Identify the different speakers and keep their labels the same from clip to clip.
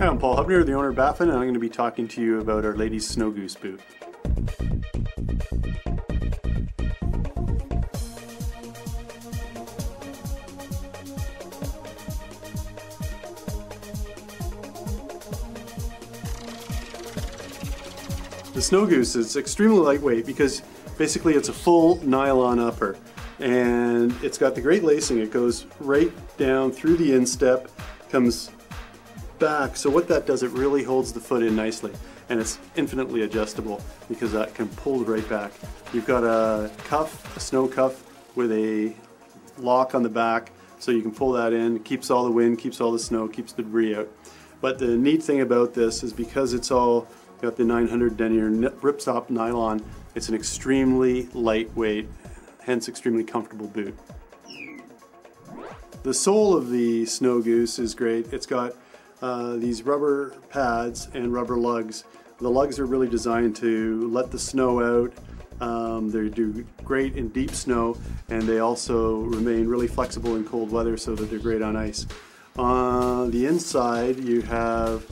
Speaker 1: Hi, I'm Paul Hubner, the owner of Baffin, and I'm going to be talking to you about our ladies' Snogoose boot. The Snogoose is extremely lightweight because basically it's a full nylon upper and it's got the great lacing. It goes right down through the instep, comes back. So what that does, it really holds the foot in nicely and it's infinitely adjustable because that can pull right back. You've got a cuff, a snow cuff with a lock on the back so you can pull that in, keeps all the wind, keeps all the snow, keeps the debris out. But the neat thing about this is because it's all got the 900 denier ripstop nylon, it's an extremely lightweight, hence extremely comfortable boot. The sole of the Snogoose is great. It's got uh, these rubber pads and rubber lugs. The lugs are really designed to let the snow out. Um, they do great in deep snow and they also remain really flexible in cold weather so that they're great on ice. On the inside you have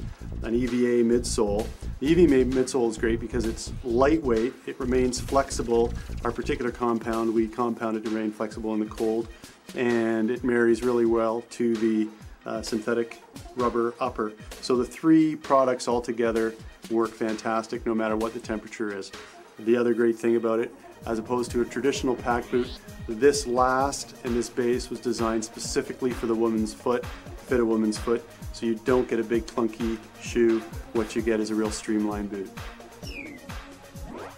Speaker 1: an EVA midsole. The EVA midsole is great because it's lightweight, it remains flexible. Our particular compound, we compound it to remain flexible in the cold and it marries really well to the uh, synthetic rubber upper. So the three products all together work fantastic no matter what the temperature is. The other great thing about it, as opposed to a traditional pack boot, this last and this base was designed specifically for the woman's foot, fit a woman's foot, so you don't get a big clunky shoe. What you get is a real streamlined boot.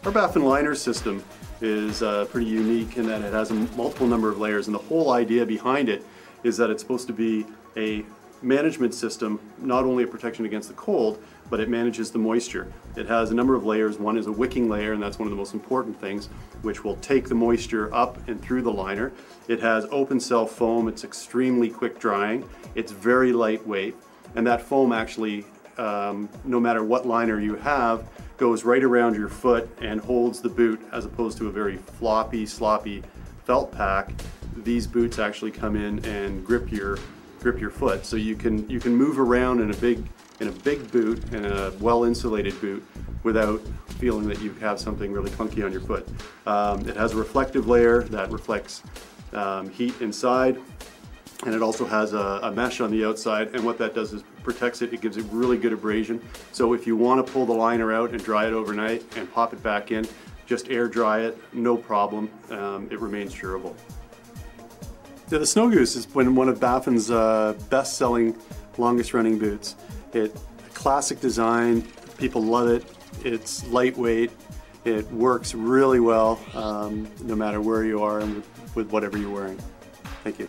Speaker 1: Our Baffin liner system is uh, pretty unique in that it has a multiple number of layers and the whole idea behind it is that it's supposed to be a management system, not only a protection against the cold, but it manages the moisture. It has a number of layers. One is a wicking layer, and that's one of the most important things, which will take the moisture up and through the liner. It has open cell foam. It's extremely quick drying. It's very lightweight, and that foam actually, um, no matter what liner you have, goes right around your foot and holds the boot as opposed to a very floppy, sloppy felt pack. These boots actually come in and grip your grip your foot. So you can you can move around in a big in a big boot and a well insulated boot without feeling that you have something really clunky on your foot. Um, it has a reflective layer that reflects um, heat inside and it also has a, a, mesh on the outside and what that does is protects it, it gives it really good abrasion. So if you want to pull the liner out and dry it overnight and pop it back in, just air dry it, no problem, um, it remains durable. Yeah, the Snogoose has been one of Baffin's uh, best-selling, longest-running boots. It classic design, people love it. It's lightweight. It works really well, um, no matter where you are and with, with whatever you're wearing. Thank you.